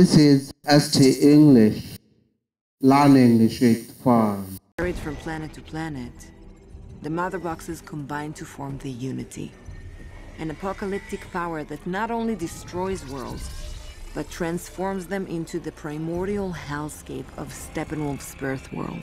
This is ST English, Learn English with Fun. Carried from planet to planet, the Mother Boxes combine to form the Unity. An apocalyptic power that not only destroys worlds, but transforms them into the primordial hellscape of Steppenwolf's birth world.